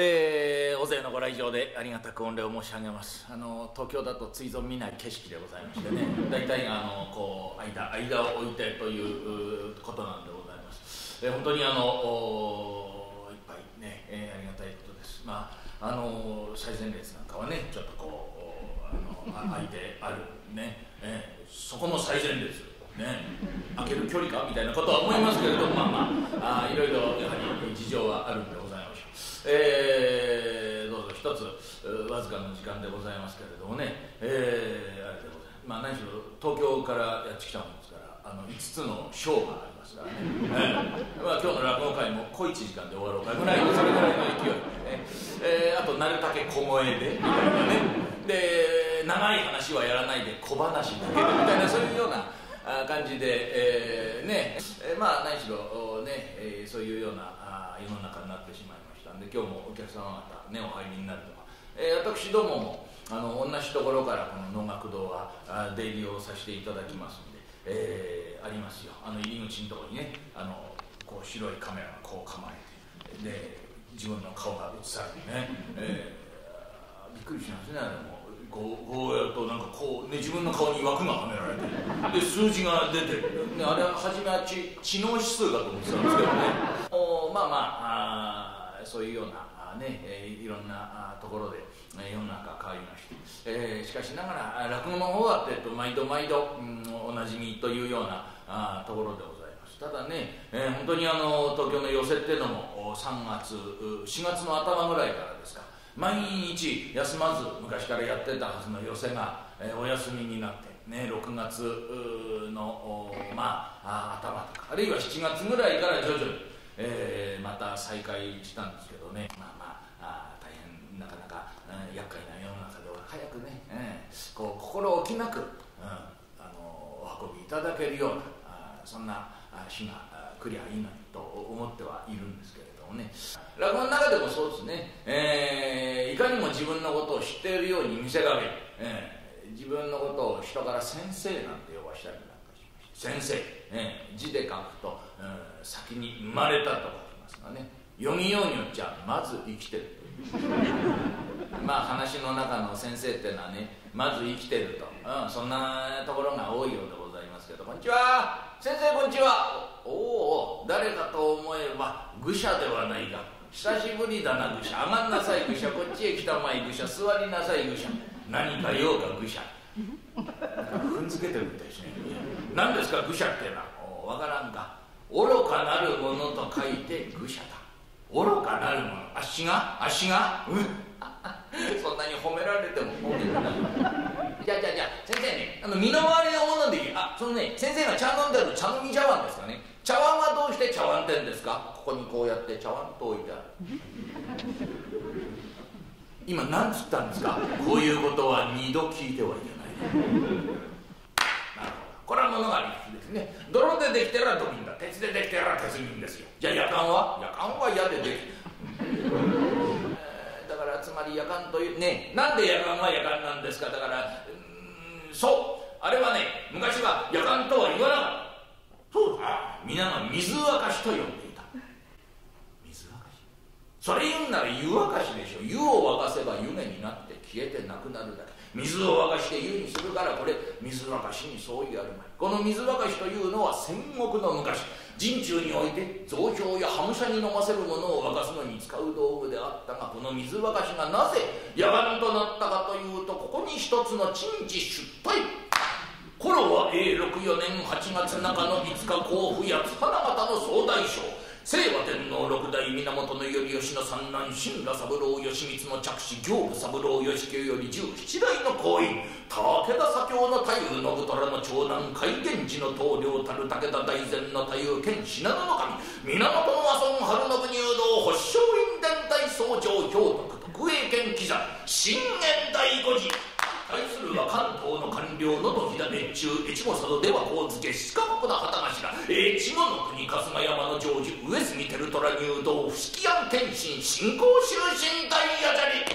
えー、大勢のご来場でありがたく御礼を申し上げます。あの東京だとついぞ見ない景色でございましてね。大体あのこう間間を置いてということなんでございます、えー、本当にあのいっぱいね、えー、ありがたいことです。まああの最前列なんかはねちょっとこうあの空いてあるね、えー、そこの最前列ね、開ける距離か？みたいなことは思いますけれども、まあまあ、あいろいろやはり事情はあるんでございましょう。えー、どうぞ一つ、わずかの時間でございますけれどもね、えー、あれでございます。まあ、何しろ東京からやってきたもんですから、あの5つの章がありますからね、えーまあ、今日の落語会も小1時間で終わろうかぐらいのそれぐらいの勢いでね、えー、あとなるだけ小声でみたいなね、で長い話はやらないで小話だけでみたいな、そういうような。感じで、えー、ね、えー、まあ何しろね、えー、そういうようなあ世の中になってしまいましたんで今日もお客様方ねお入りになるとか、えー、私どももあの同じところからこの能楽堂は出入りをさせていただきますんで、えー、ありますよあの入り口のところにねあのこう白いカメラがこう構えてで自分の顔が映されてね、えー、びっくりしますねあれも。こうこうやるとなんかこう、ね、自分の顔に枠がはめられてで数字が出て、ね、あれは初めは知知能指数だと思ってたんですけどね。おまあまああそういうようなね、えー、いろんなところで、え世の中変わりまして、えー、しかしながら落語の方は、えっと、毎度毎度、うん、おなじみというようなあところでございます。ただね、えー、本当にあの東京の寄席っていうのも3月4月の頭ぐらいからですか。毎日休まず昔からやってたはずの寄席が、えー、お休みになって、ね、6月の、まあ、頭とかあるいは7月ぐらいから徐々に、えー、また再開したんですけどね。まあまああ大変なかなか、うん、厄介な世の中では早くね、えー、こう心置きなく、うん、あのお運びいただけるようなあそんな日が来りゃいいなと思ってはいるんですけれどもね。落語の中でもそうですね、えー、いかにも自分のことを知っているように見せかけ、えー、自分のことを人から先生なんて呼ばしたりなんかしました先生、えー、字で書くと、うん、先に生まれたと書きますがね。読みようによっちゃまず生きてる まあ話の中の先生っていうのはねまず生きてると、うん、そんなところが多いようでございますけど。こんにちは。先生こんにちは。おお誰かと思えば愚者ではないか久しぶりだな愚者。上がんなさい愚者。こっちへ来たまい愚者。座りなさい愚者。何か用か愚者。踏んづけてるみたいですね何ですか愚者ってなわからんか愚かなるものと書いて愚者だ。愚かなるもの。足が？足が？うん。そんなに褒められても褒められない。じゃあじゃあじゃあ先生ねあの身の回りのものでいい。あそのね先生が茶飲んでる茶飲み茶碗ですかね。茶碗ってんですか？ここにこうやって茶碗と置いてある。今何つったんですか？こういうことは二度聞いてはいけない。なるほど。これは物が理屈ですね。泥でできてるら土瓶だ。鉄でできてるら鉄瓶ですよ。じゃあ夜間は？夜間は矢でできる。だからつまり夜間というねなんで夜間は夜間なんですか？だからうんそう。あれはね昔は夜間とは言わなかったそうだ皆が水沸かしと呼んでいた水沸かしそれ言うんなら湯沸かしでしょ湯を沸かせば湯気になって消えてなくなるだけ。水を沸かして湯にするからこれ水沸かしに相違あるまいこの水沸かしというのは戦国の昔。陣中において増票や反射に飲ませるものを沸かすのに使う道具であったがこの水沸かしがなぜ野蛮となったかというとここに一つの鎮地出退。頃は永禄4年8月中の5日甲府八花形の総大将清和天皇六代源頼義の三男新羅三郎義満の着手行部三郎義清より十七代の行員武田左京の太夫信虎の長男海源氏の棟梁たる武田大前の太夫兼信濃の神源の和尊春信入道発祥院伝大総長京都特営兼記者信玄第五次対するは関東の官僚のとひだ連中越後佐渡ではこう付け四角な旗頭越後の国春日山の長寿上杉照虎入道伏木庵天心信仰終身大矢じゃり。